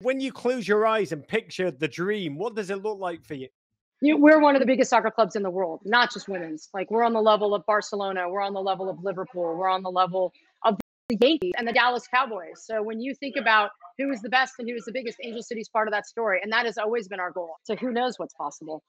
When you close your eyes and picture the dream, what does it look like for you? you, we're one of the biggest soccer clubs in the world, not just women's. Like we're on the level of Barcelona, we're on the level of Liverpool, we're on the level of the Yankees and the Dallas Cowboys. So when you think about who is the best and who is the biggest, Angel City's part of that story, and that has always been our goal. So who knows what's possible?